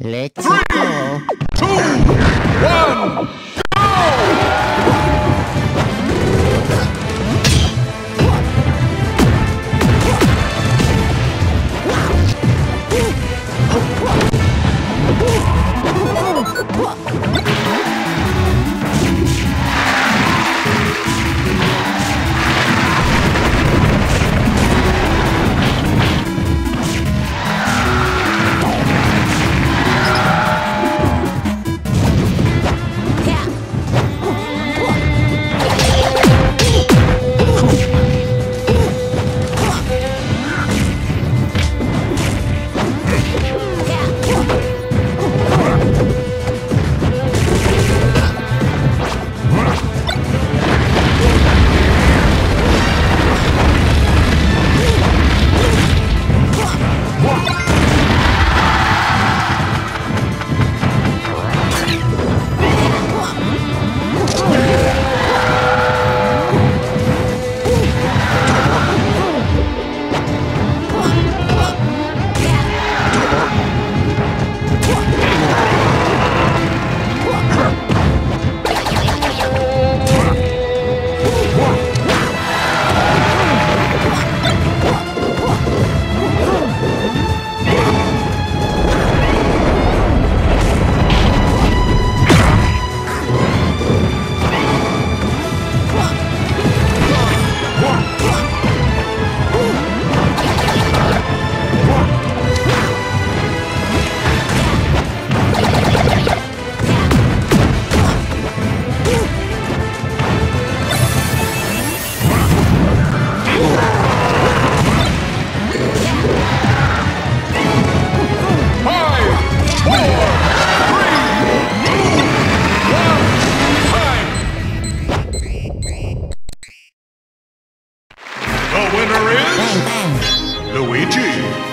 Let's go. The winner is Luigi.